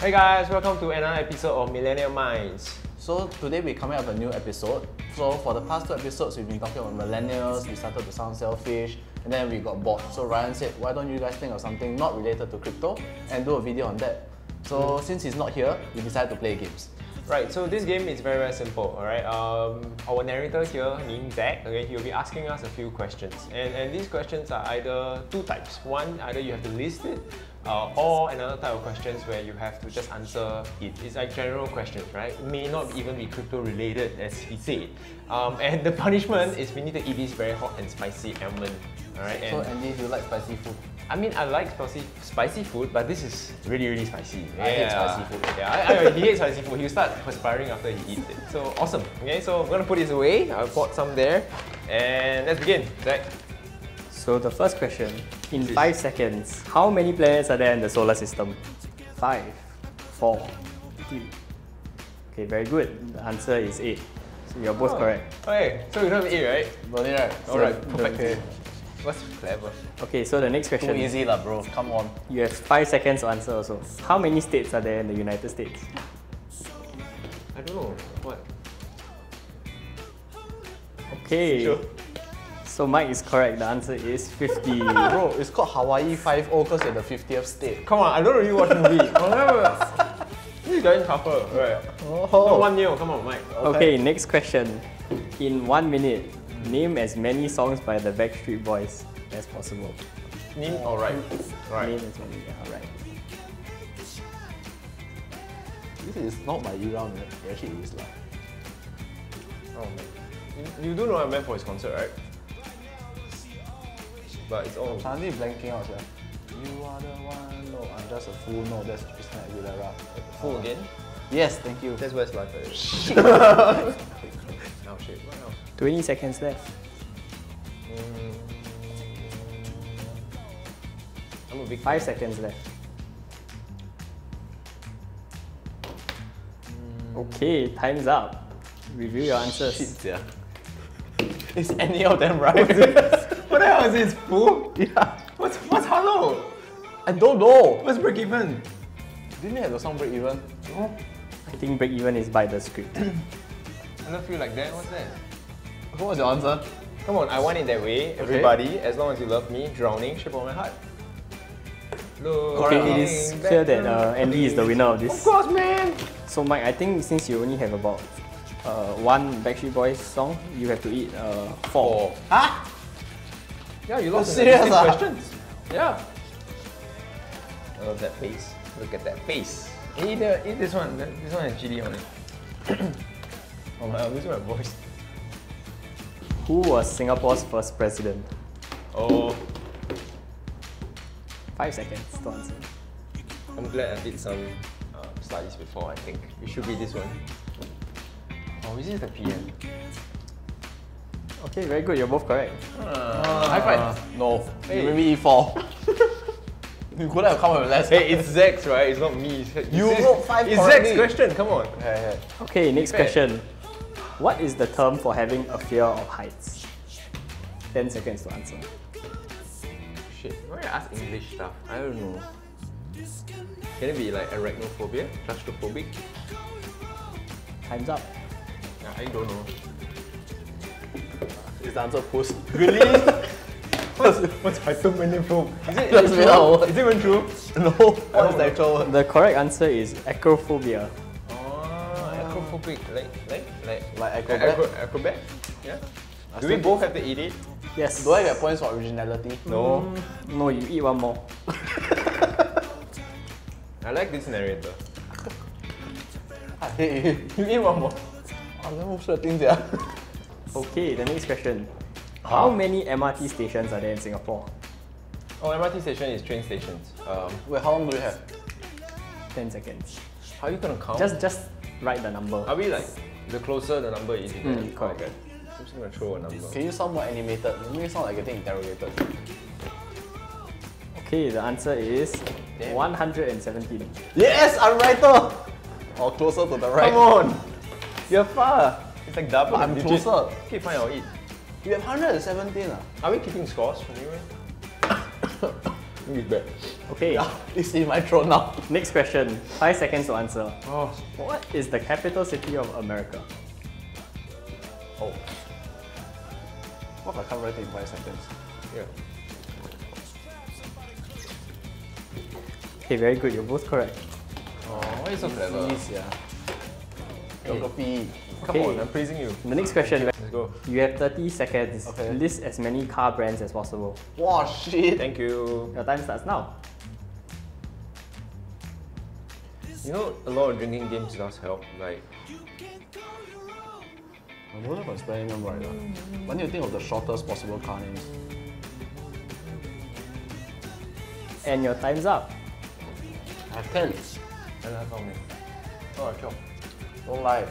Hey guys, welcome to another episode of Millennial Minds. So today we're coming up with a new episode. So for the past two episodes, we've been talking about millennials. We started to sound selfish, and then we got bored. So Ryan said, "Why don't you guys think of something not related to crypto and do a video on that?" So hmm. since he's not here, we decided to play games. Right, so this game is very, very simple, alright? Um, our narrator here, named Zach, okay, he'll be asking us a few questions. And, and these questions are either two types. One, either you have to list it, uh, or another type of questions where you have to just answer it. It's like general questions, right? May not even be crypto related, as he said. Um, and the punishment is we need to eat this very hot and spicy almond, alright? So Andy, do you like spicy food? I mean, I like spicy spicy food, but this is really, really spicy. I hate spicy food. Yeah, I, I, he hates spicy food. He'll start perspiring after he eats it. So awesome. Okay, so I'm gonna put this away. I'll put some there, and let's begin. Zach. So the first question, in five seconds, how many planets are there in the solar system? Five, four, three. Okay, very good. The answer is eight. So you're both Oh. correct. Okay, so we don't have to eat, right? Don't need, right? So Alright, don't perfect. Eat. What's clever? Okay, so the next question. Too question. easy lah, bro. Come on. You have five seconds to answer also. How many states are there in the United States? I don't know. What? Okay. Sure. So Mike is correct. The answer is 50. Bro, it's called Hawaii 5-0 because you're the 50th state. Come on, I don't really watch movie. Whatever. this is getting tougher. Right. Oh. No, Oh. one nil. Come on, Mike. Okay, next question. In one minute, name as many songs by the Backstreet Boys as possible. Name. Oh, alright. Right. Name as many. Yeah, alright. This is not my era, man. Eh? It actually is lah. Oh man. You, you do know I went for his concert, right? But it's all. I'm Suddenly blanking out, yeah. You are the one. No, I'm just a fool. No, that's Christina Aguilera. Full again? Yes, thank you. That's Westlife. Shit. oh shit. What else? 20 seconds left. Mm. I'm a big Five seconds left. Okay, time's up. Review your answers. Shit, yeah. Is any of them right? What the hell is this, fool? yeah. What's what's hello? I don't know. What's break even? Didn't you have the song break even? No. I think break even is by the script. I don't feel like that. What's that? What was your answer? Come on, I want it that way. Everybody, as long as you love me, drowning, shape of my heart. Okay, it is clear that uh, Andy is the winner of this. Of course, man. So Mike, I think since you only have about uh, one Backstreet Boys song, you have to eat uh, four. Huh? Yeah, you lost in Serious the ah? questions. Yeah. I love that face. Look at that face. Eat, the, eat this one. This one has chili on it. oh my, I'm losing my voice. Who was Singapore's first president? Oh, Five seconds to answer. I'm glad I did some uh, studies before. I think it should be this one. Oh, is it the PM? Okay, very good. You're both correct. high five. No. Hey. You made me you could have come up with less. Hey, it's Zach's, right? It's not me. It's You wrote five It's correctly. Zach's question. Come on. Hey, hey. Okay, next Fair. question. What is the term for having a fear of heights? 10 seconds to answer. Shit. Why I ask English stuff? I don't know. Can it be like arachnophobia? Claustrophobic? Time's up. Yeah, I don't know. Is the answer puss? Really? what's, what's hypermaniphobe? Is it, That's is it without true? it even true? no. What is the actual word? The correct answer is acrophobia. Acrophobic. Like, like, like, Like acrobat? acro- acrobat? Yeah. I Do we both have to eat it? Yes. Do I get points for originality? No. No, you eat one more. I like this narrator. I hate you. You eat one more. I'm gonna move certain things, yeah. Okay, the next question. How many MRT stations are there in Singapore? Oh, MRT station is train stations. Um, Wait, how long do we have? 10 seconds. how are you gonna count? Just just write the number. Are we like the closer the number is? Mm, then- correct. Okay. I'm just gonna throw a number. Can you sound more animated? You make it sound like getting interrogated. Okay, the answer is Damn. 117. Yes, I'm righter! Or closer to the right. Come on! You're far! It's like double. I'm the digit. closer. Okay, fine, I'll eat. You have 117 ah. Are we keeping scores from Maybe bad. Okay, It's in my throat now. next question. Five seconds to answer. Oh. What is the capital city of America? Oh. What if I can't write it in five seconds? Yeah. Okay, very good. You're both correct. Oh, why you so clever? Yeah. Geography. Come Okay. on, I'm praising you. The next question. Let's go. You have 30 seconds. Okay. List as many car brands as possible. Wow, shit. Thank you. Your time starts now. You know, a lot of drinking games does help. Like, I wonder if I'm spelling them right. lah. But I need to think of the shortest possible car names. And your time's up. I have 10. and I found it. Oh, sure. Don't lie.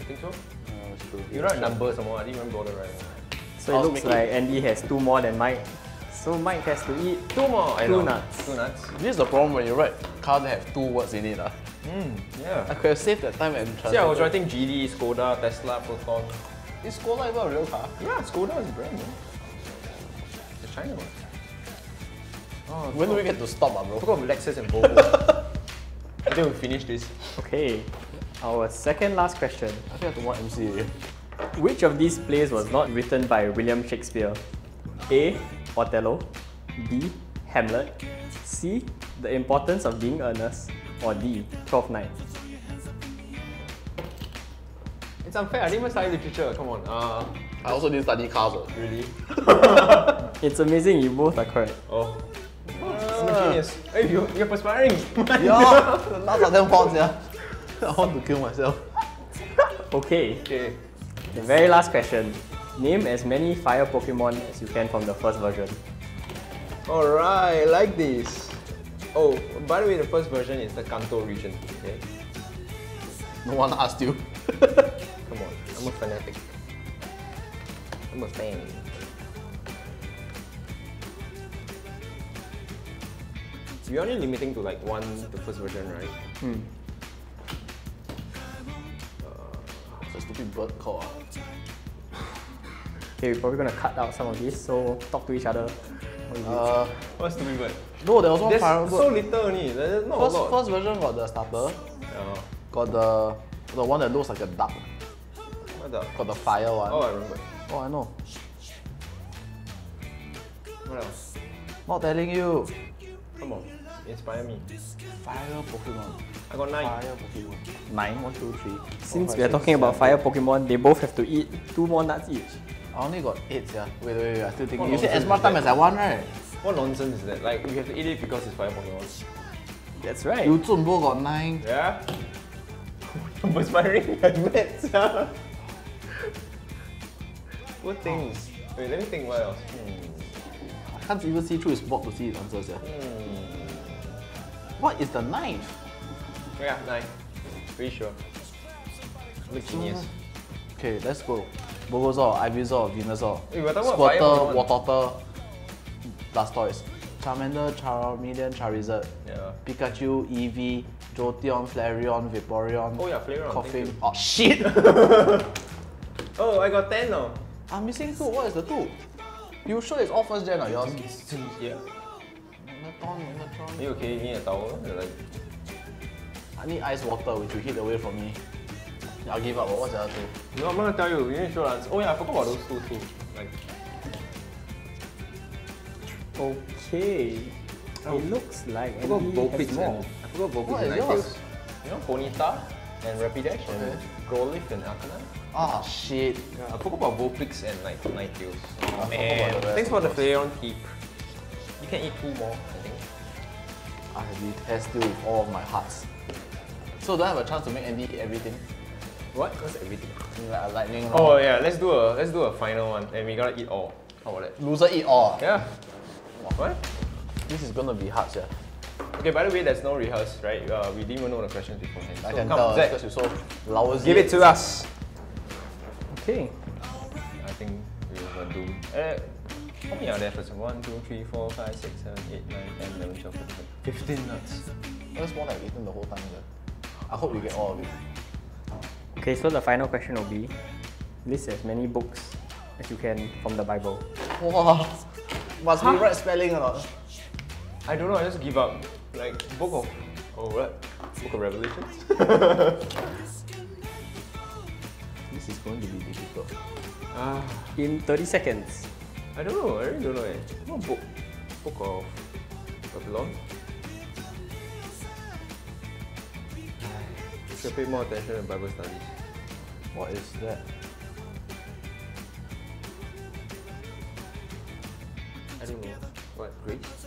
You think so? Yeah, that's true. You write numbers or more. I didn't even bother writing. So it looks making- like Andy has two more than Mike. So Mike has to eat Two more. I Two know. nuts. Two nuts. This is the problem when you write car that have two words in it. ah. Mm, I yeah. could have saved that time and translated. See, I was writing GD, Skoda, Tesla, Proton. Is Skoda even a real car? Yeah, Skoda is a brand, man. The China one. Oh, When do we get to stop, I bro? forgot of Lexus and Volvo. Until we finish this. Okay, our second last question. I think I have to watch MC. Which of these plays was not written by William Shakespeare? A. Othello B. Hamlet C. The Importance of Being Earnest or D. Twelfth Night? It's unfair. I didn't even study literature. Come on. Uh, I also didn't study cars. ah. really? It's amazing you both are correct. Oh. I'm genius. Hey, you, you're perspiring. yeah, the nuts are damn hot, yeah. I want to kill myself. Okay, okay. the very last question. Name as many fire Pokemon as you can from the first version. Alright, like this. Oh, by the way, the first version is the Kanto region. Okay. No one asked you. Come on, I'm a fanatic. I'm a fan. You're only limiting to like one, the first version, right? Hmm. Bird call. Okay, we're probably gonna cut out some of this, so talk to each other. What is it? Uh, What's the word? no, there was one There's fire bird. so little only. There's not First, a lot. first version got the starter, Oh, got the the one that looks like a duck, what the? got the fire one. Oh, I remember. Oh, I know. What else? Not telling you. Come on, inspire me. Fire Pokemon. I got nine. Fire Pokemon. Nine, one, two, three. four, Since we are talking about seven, fire Pokemon, they both have to eat two more nuts each. I only got eight, yeah. Wait, wait, wait. I still thinking. What You said as much time as I want, right? What nonsense is that? Like, you have to eat it because it's fire Pokemon. That's right. You Zunbo got nine. Yeah? I'm perspiring. I met. sia. What things? Wait, let me think what else. Hmm. I can't even see through his board to see his answers, yeah. What is the ninth? Yeah, nine. Pretty sure. A genius. Okay, let's go. Bulbasaur, Ivysaur, Venusaur, Wait, we're talking about fire Squirtle. Wartortle, Blastoise, Charmander, Charmeleon, Charizard, Yeah. Pikachu, Eevee, Jolteon, Flareon, Vaporeon, Oh yeah, Flareon. Coughing. Oh shit! Oh, I got 10 now. I'm missing two. What is the two? You sure it's all first gen or yours? Yeah. Magneton, Magnetron. Are you okay? You need a towel? You're like, I need ice water, which you hid away from me. I'll give up. What's the other two? no, I'm gonna tell you. You need to show the answer. Oh yeah, I forgot about those two too. Like, Okay. It looks like I forgot Andy Vulpix more. and I forgot Vulpix and is yours? You know, Ponyta and Rapidash and Okay. Growlithe and Arcanine. Ah, shit. Yeah, I forgot about Vulpix and like Ninetales. Oh forgot man, about the rest thanks for the those. Flareon tip. You can eat two more, I think. I detest you with all of my hearts. So do I have a chance to make Andy eat everything? What? What's everything? Like a lightning Oh round. yeah, let's do a let's do a final one, and we gotta eat all. How about that? Loser eat all. Yeah. What? This is gonna be hard, yeah. Okay. By the way, there's no rehearse, right? Uh, we didn't even know the questions beforehand. I So can come, tell Zach, because you're so lousy. give it to us. Okay. I think we will do. Uh, how many are there first? 1, 2, 3, 4, 5, 6, 7, 8, 9, 10, 11, 12, 13, 15 nuts. That's more like eating the whole time, yeah. I hope you get all of it. Okay, so the final question will be list as many books as you can from the Bible. Wow. Must Huh? be right spelling or not? I don't know. I just give up. Like book of oh what? Book of Revelations. This is going to be difficult. ah, In 30 seconds. I don't know. I really don't know. Eh. What book? Book of Babylon. Should pay more attention in Bible studies. What is that? I don't know. What? Grace?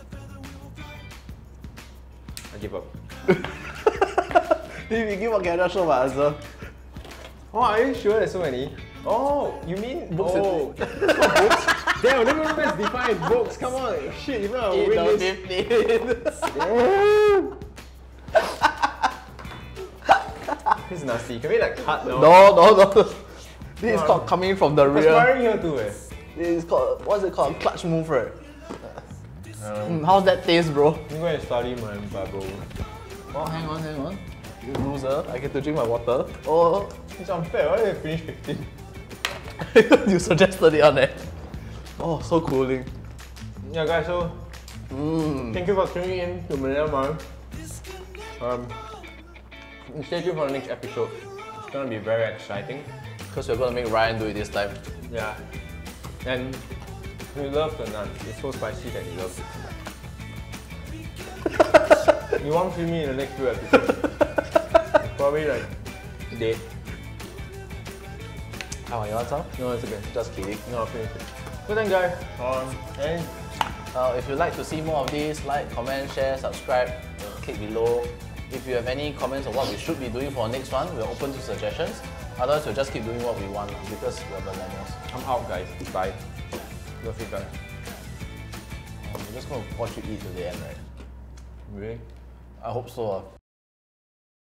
I give up. If you give up Canada show my answer. Oh, are you sure there's so many? Oh, you mean Books Oh, books. Damn, I don't even know defined books. Come on, shit. You know, Eight win down this. 15. This is nasty. Can we like cut now? no, no, no. This is No. called coming from the rear. Perspiring here too, eh. This is called, what's it called? Clutch move, right? Um, Mm, how's that taste, bro? I'm going to study my Bible. Oh, hang on, hang on. You loser. I get to drink my water. Oh, It's unfair. Why did I finish 15? you suggested it on there. Oh, so cooling. Yeah, guys. So Mm. thank you for tuning in to Millennial Minds. Um, stay tuned for the next episode. It's gonna be very exciting. Because we're gonna make Ryan do it this time. Yeah. And we love the naan. It's so spicy that he loves it. you won't see me in the next few episodes. Probably like dead. How are you want some? No, it's okay. Just kidding. No, I'll finish it. Good then, guys. Um, and Uh, if you'd like to see more of these, like, comment, share, subscribe, uh, click below. If you have any comments on what we should be doing for our next one, we're open to suggestions. Otherwise, we'll just keep doing what we want because we're millennials. I'm out, guys. Bye. Love you guys. We're just gonna watch you eat to the end, right? Really? I hope so. ah.